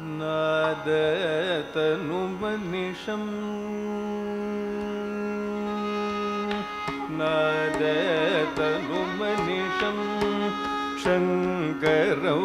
नदनुमनिशम् नदनुभनिशं शङ्करौ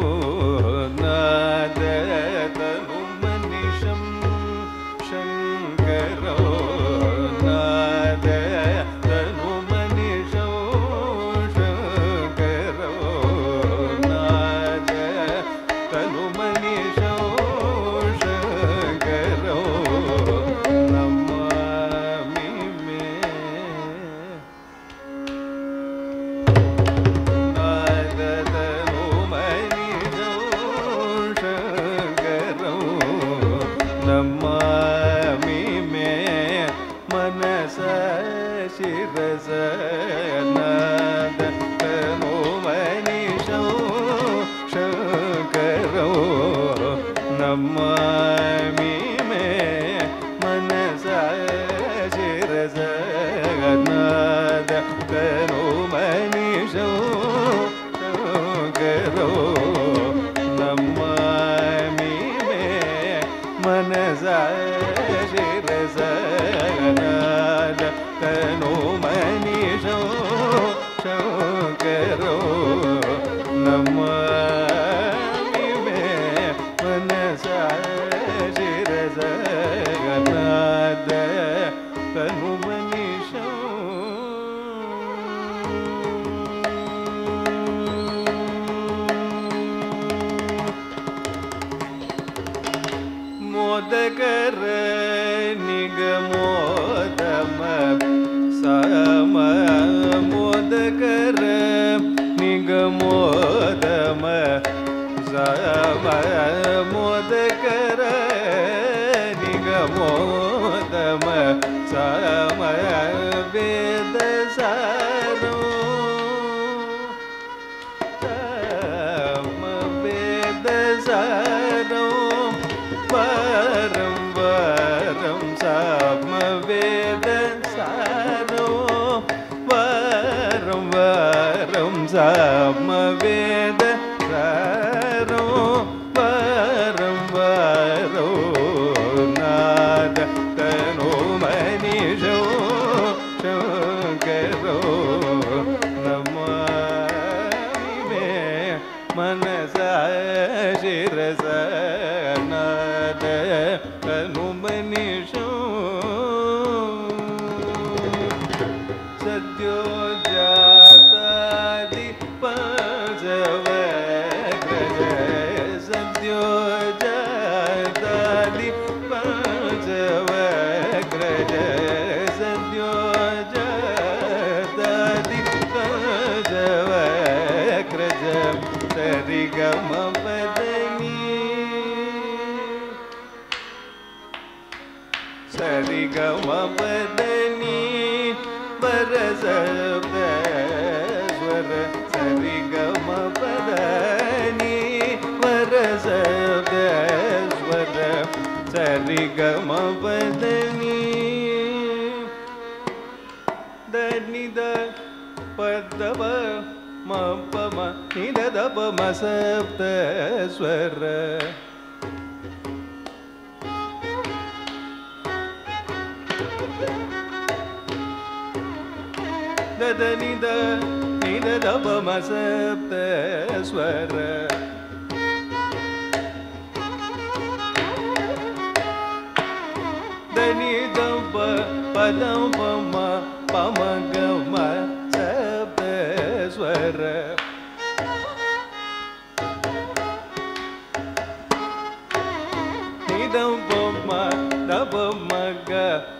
मोदम सम मोद कर निगमोदम सम ਸਮਵੇਦ निदपमसप्तस्वर दद निद निदपमसप्तस्वर दनिदप पदं पम पम गम सप्तस्वर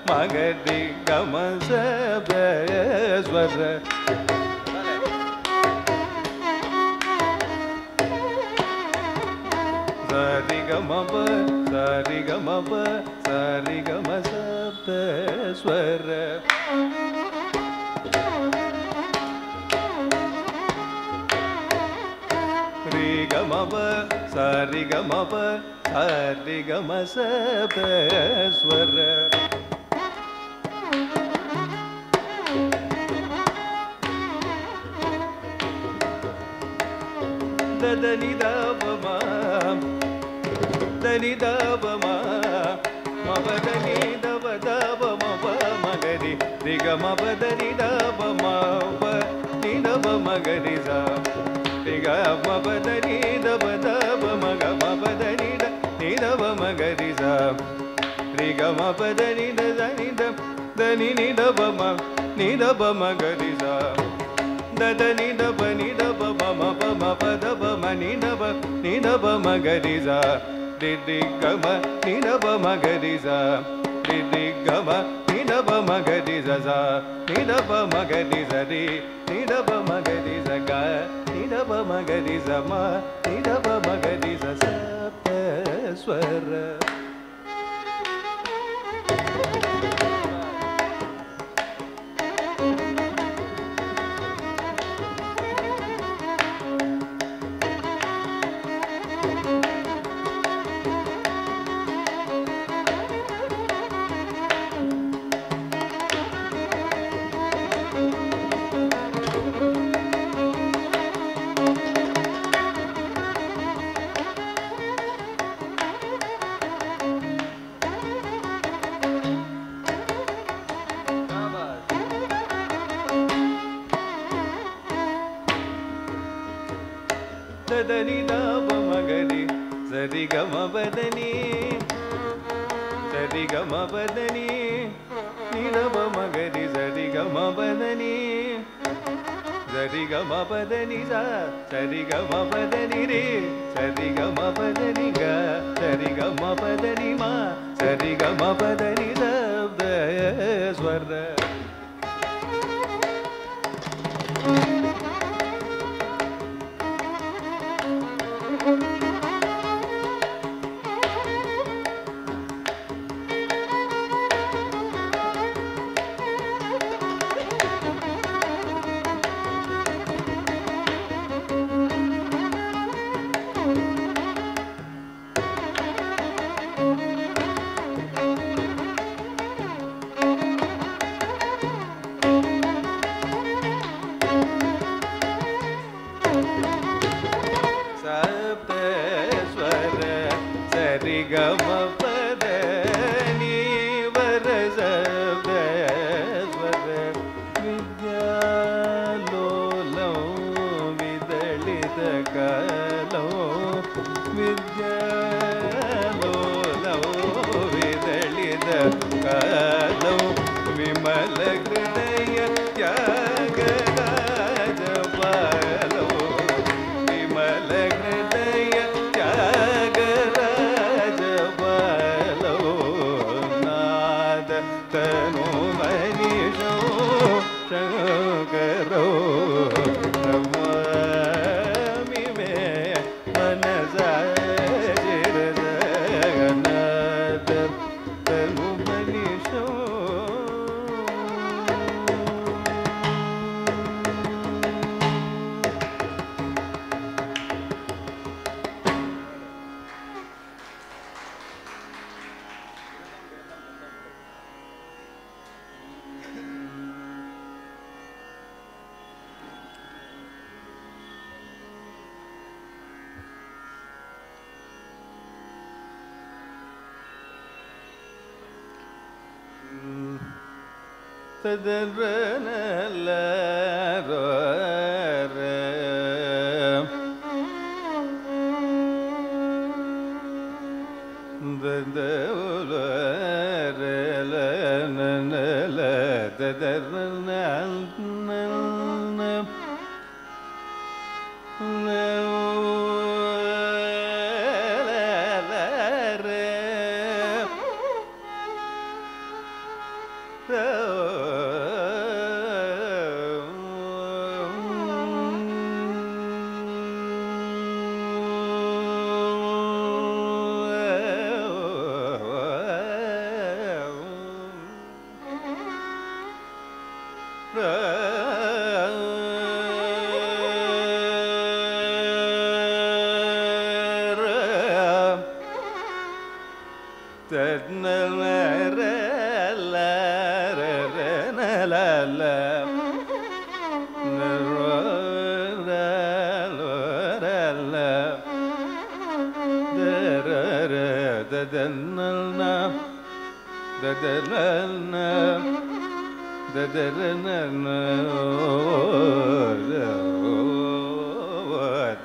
மகதி கமசபேஸ்வர சரிகமப சரிகமப சரிகமசபேஸ்வர ரிகமப சரிகமப சரிகமசபேஸ்வர దని దమ దని దమ మమ దని దవ దవ మమ మగరి దిగ మమ దని దవ మమ నిదవ మగరి ద దిగ మమ దని దవ దవ మగ మమ దని ద నిదవ మగరి ద రిగ మమ దని ద దని ద దని నిదవ మ నిదవ మగరి ద దని దవ ని మ ప మ ప దవ మ ని దవ ని దవ మగరి జ రి రి గ మ ని దవ మగరి జ రి రి గ మ ని దవ మగరి జ జ ని సరి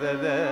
da da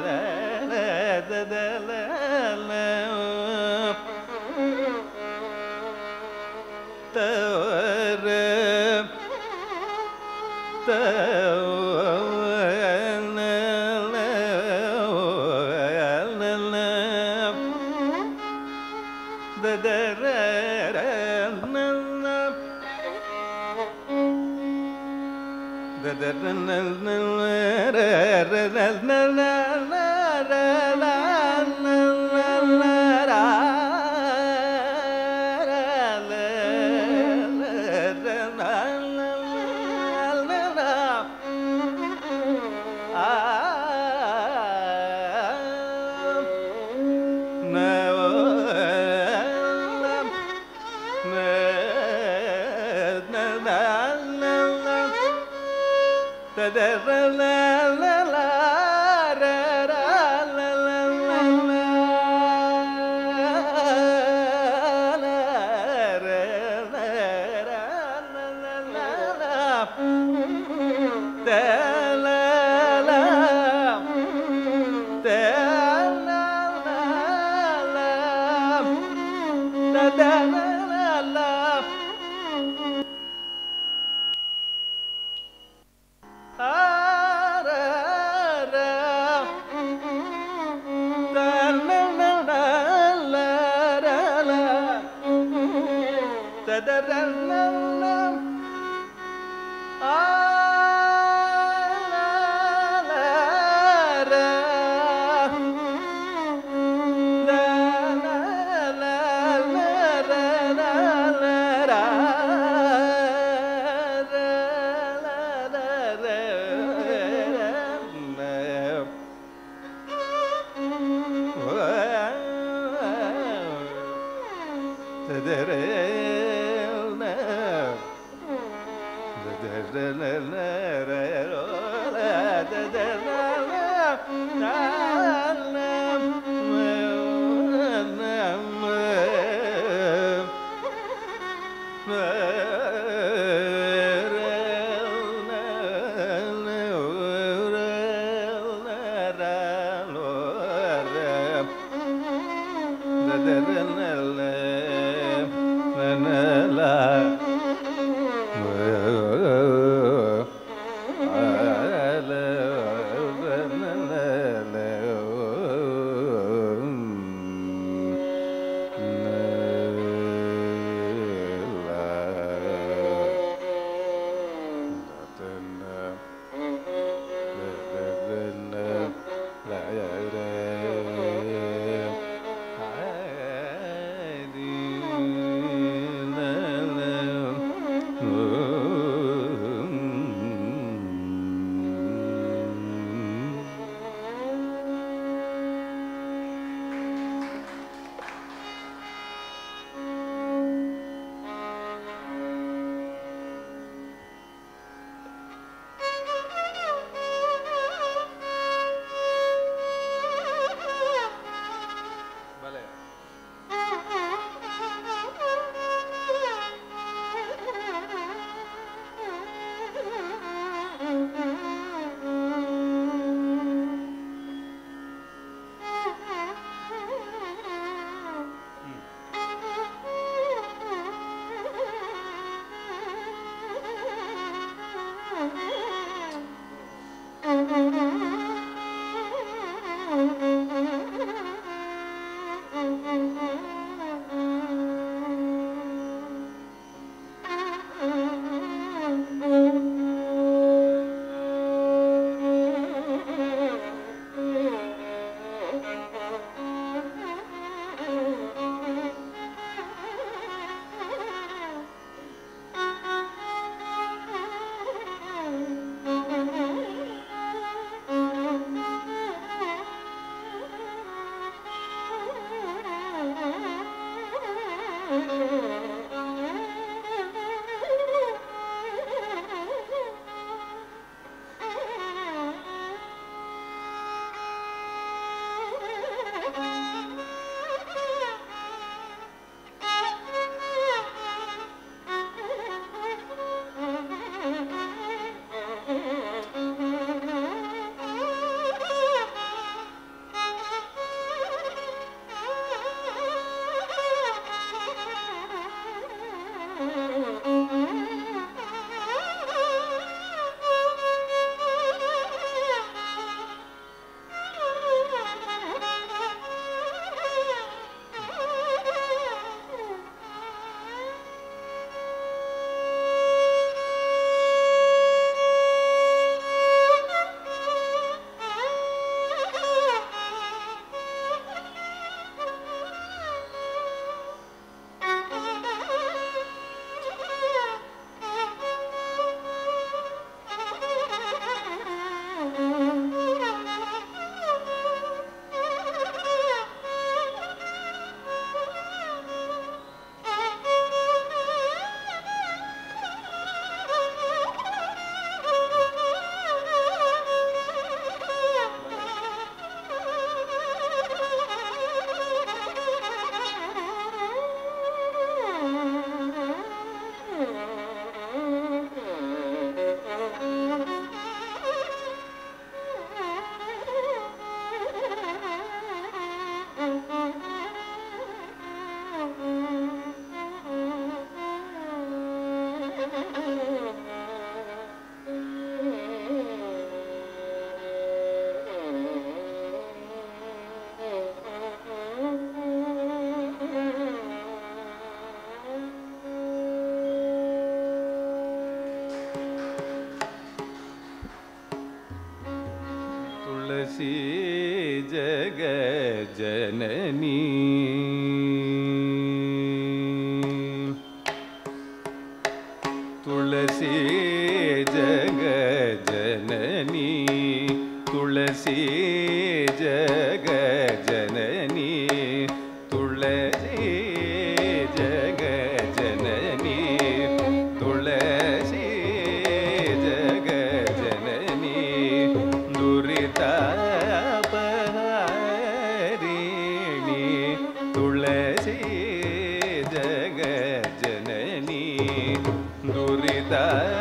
ता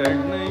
கண்ணை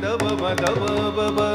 dab dab dab dab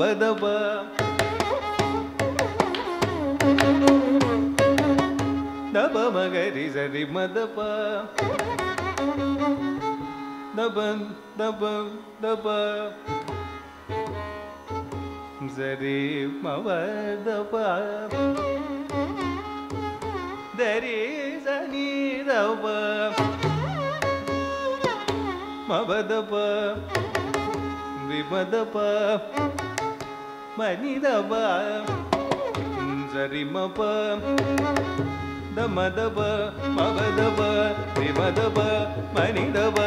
பவதப தப மகரி சரி மதப தபம் தபம் தப சரி மவதப தரி சனி தப மவதப விமதப மனிதவ சரிமப தமதப மபதப விமதப மனிதப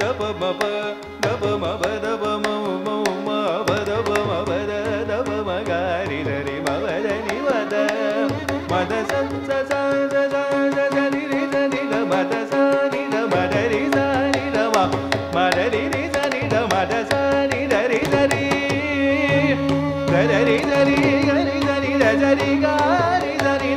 தபமப தபமப தபமௌ மௌ மபதப மபத జరి గారి జరి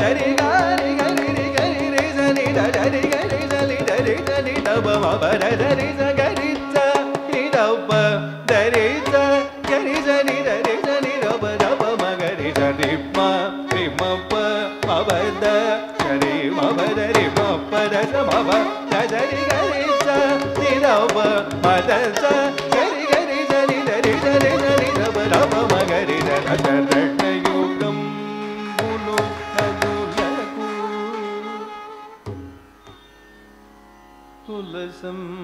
జరి గారి గరి గరి రే జరి జరి గరి జరి జరి జరి డబ మబర జరి జరి జరి డబ జరి జరి జరి జరి జరి డబ డబ మగరి జరి మ రి మ ప జరి మబ జరి గరి జరి డబ మద some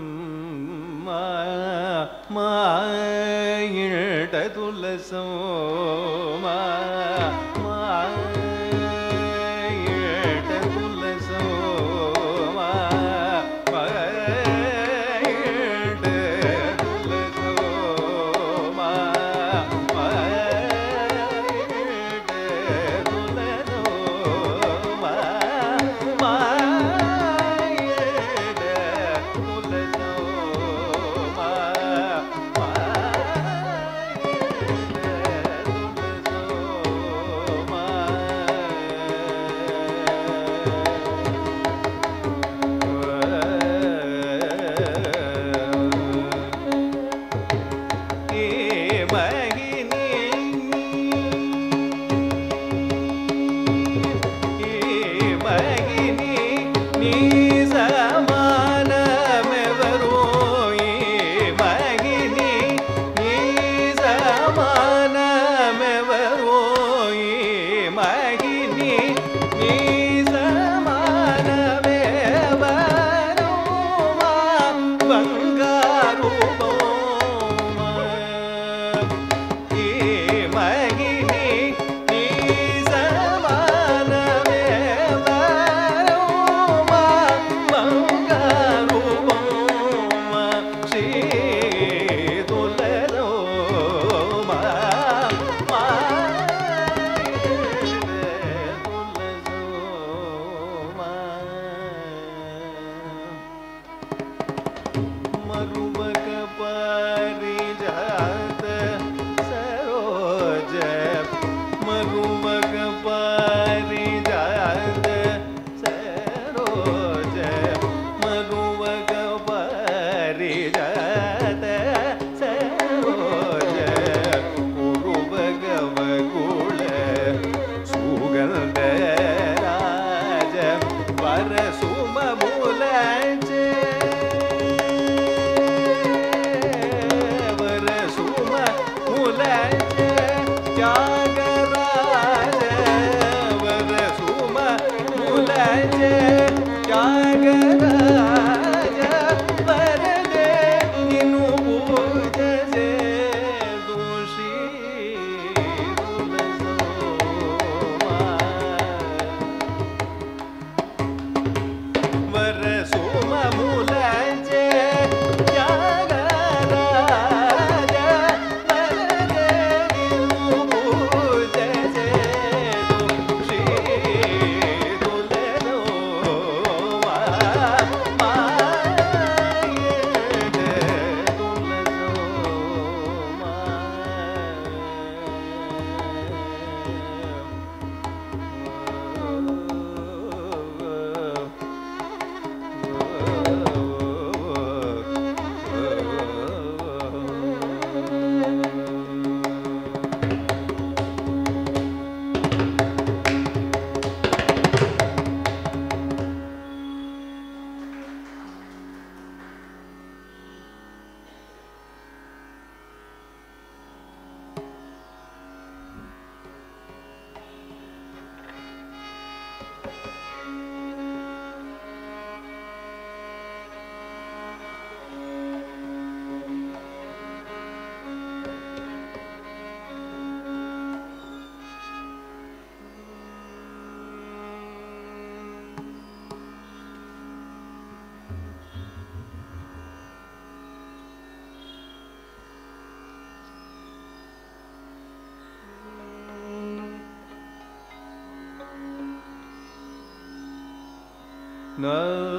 No.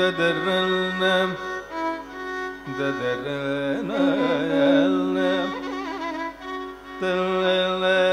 Dadırılnım Dadırılnım Dırılırım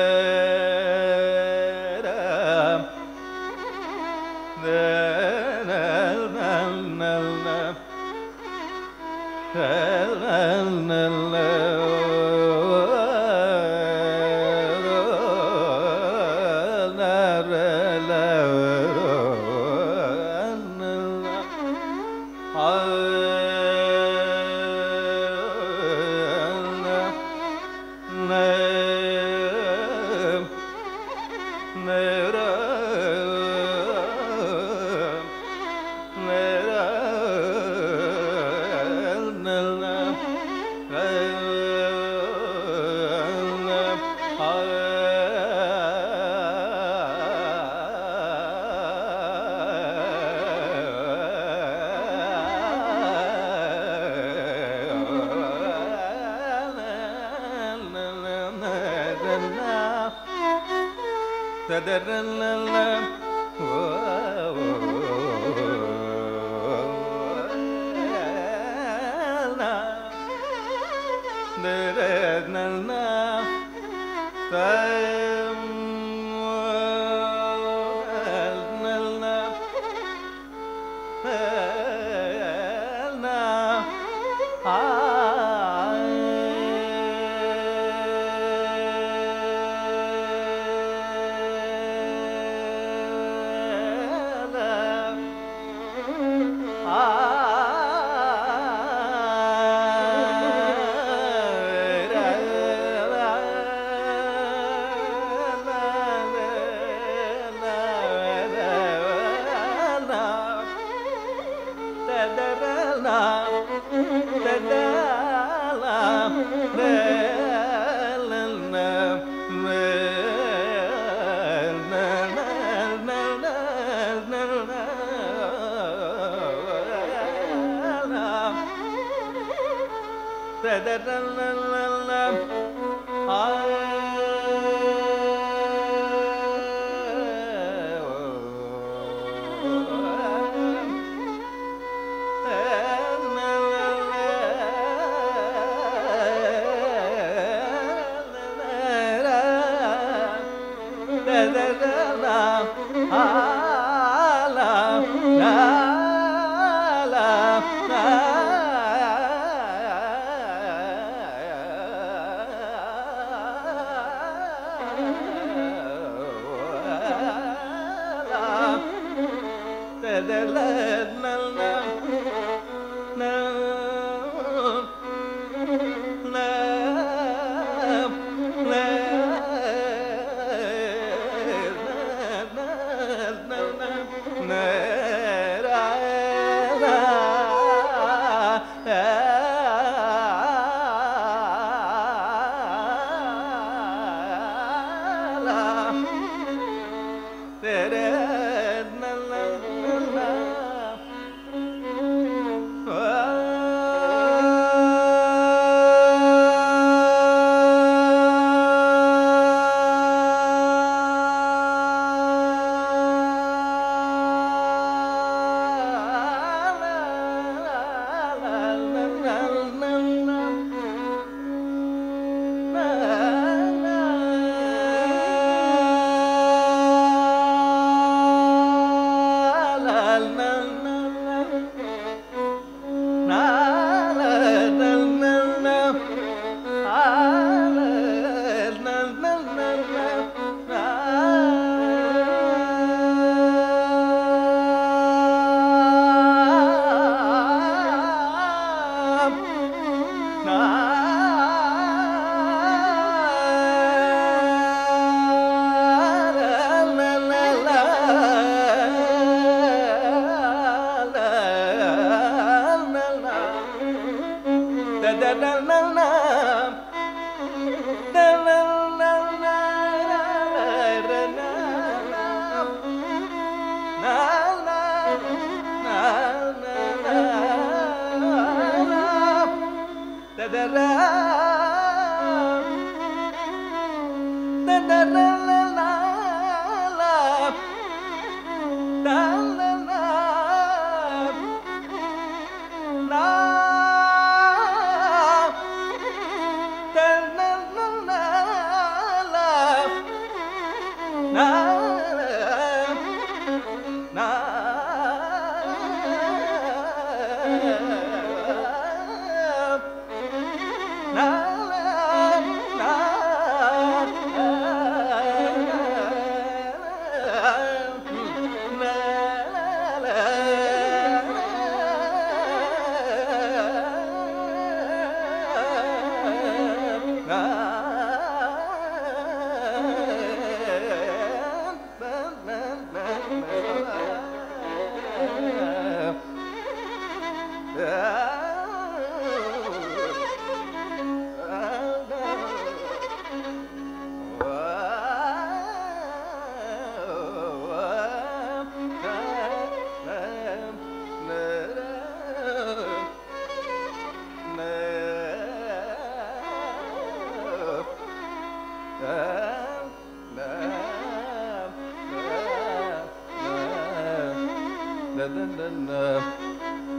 da da da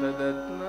da da da.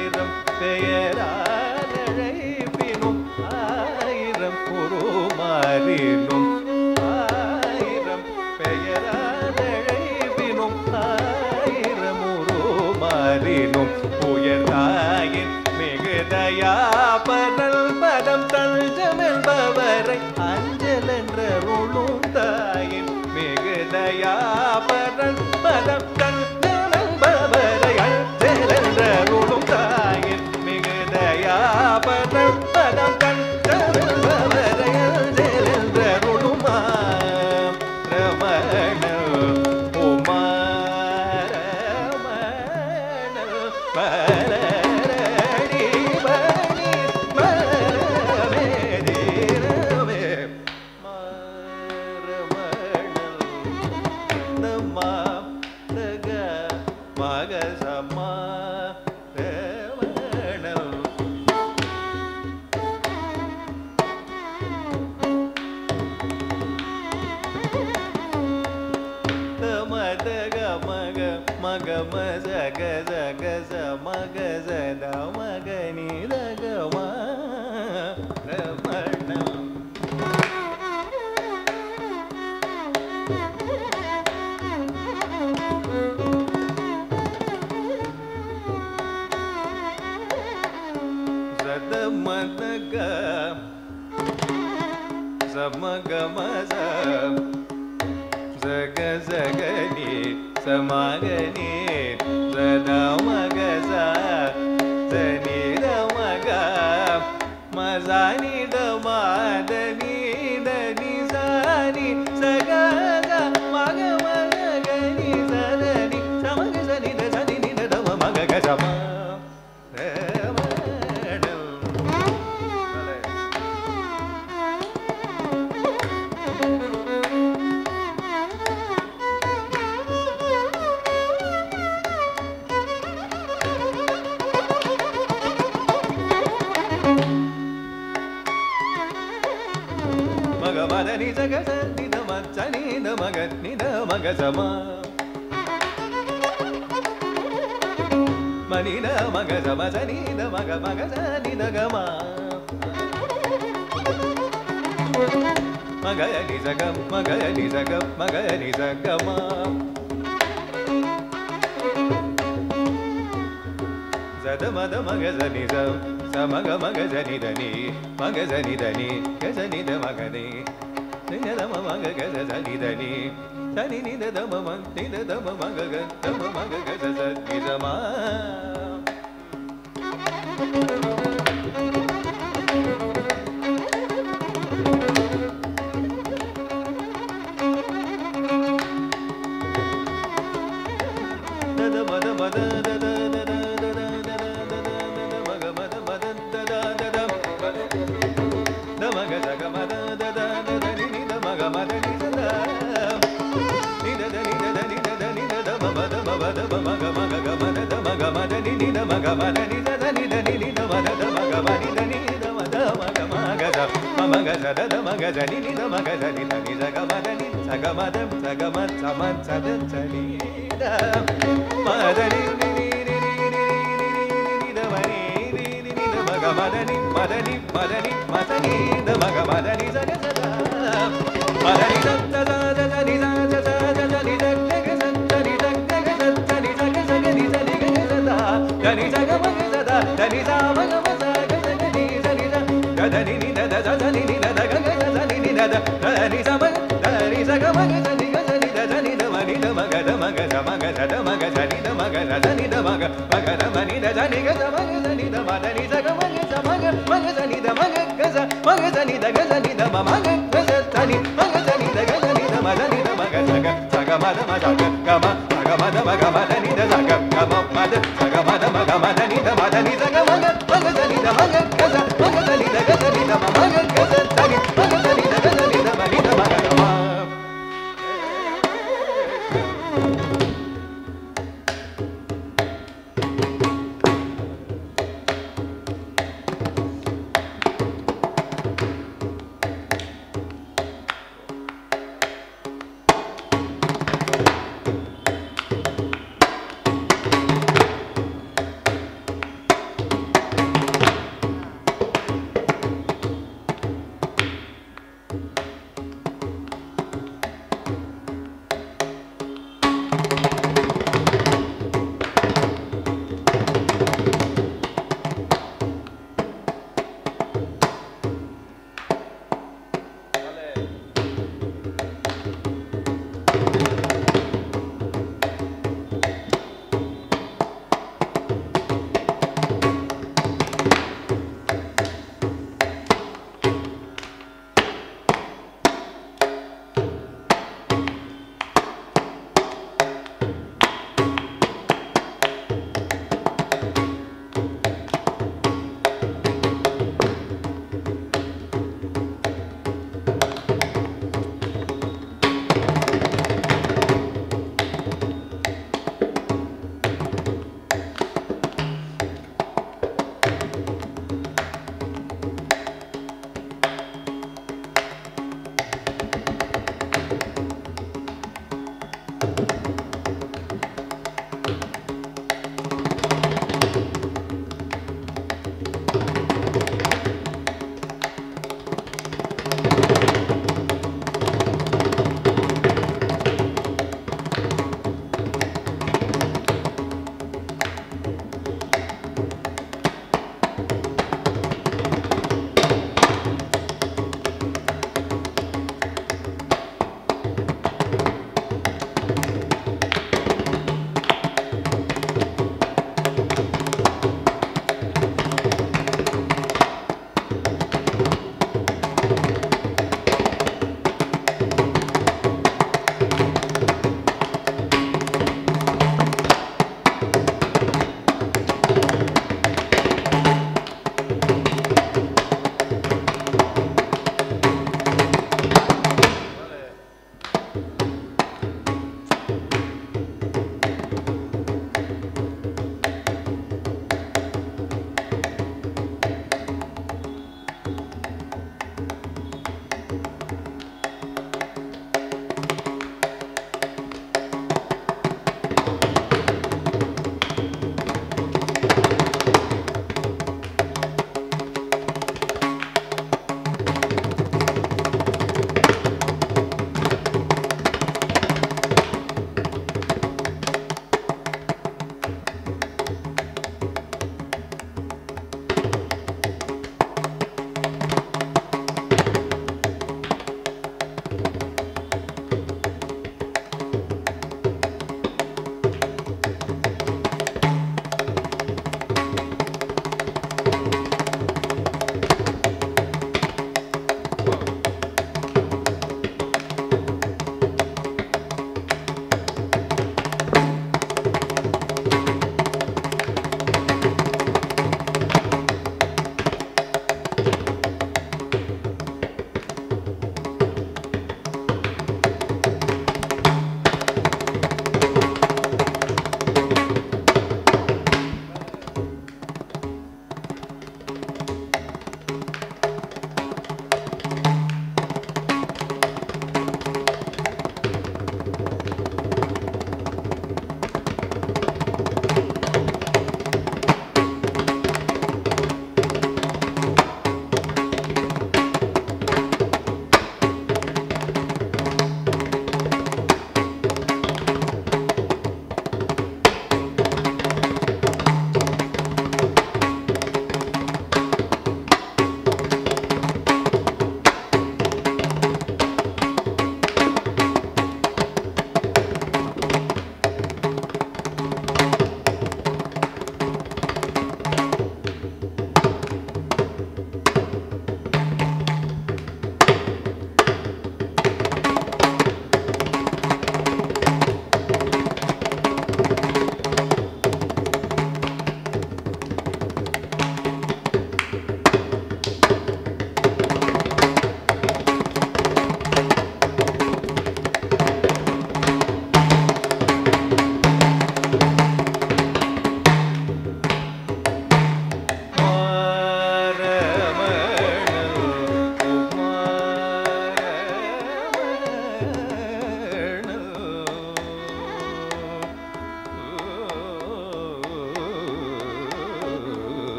ஆயிரம் பெயரால் அழைப்பினும் ஆயிரம் உருமாறினும் 在你在你，该在你的嘛该你，人家的嘛嘛个该在在你在你，在你你的的嘛，你的的嘛嘛个，的。దని దగ మగ మగ మగ దని ద మగ గజ మగ దని ద గజ ని ద మగ గజ తని మగ దని ద గజ ని ద మగ ని ద మగ జగ జగ మద మగ గమ జగ మద మగ మద ని ద జగ గమ మద జగ మద మగ మద ని ద మద ని జగ మగ మగ దని ద మగ గజ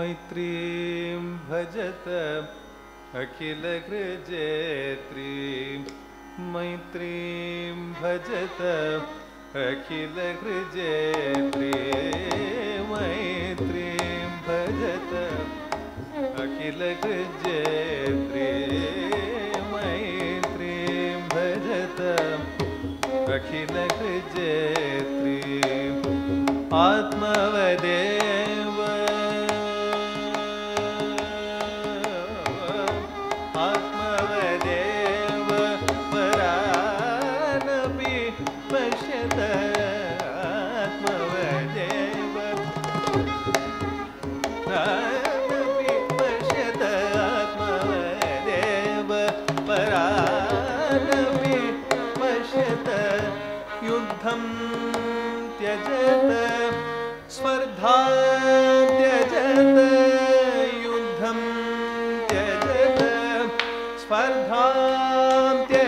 मैत्रीं भजत अखिलहृजेत्रीं मैत्रीं भजत अखिल अखिलहृजेत्री मैत्रीं भजत अखिलहृजेत्री मैत्रीं भजत अखिल अखिलहृजेत्री आत्मवदे शांति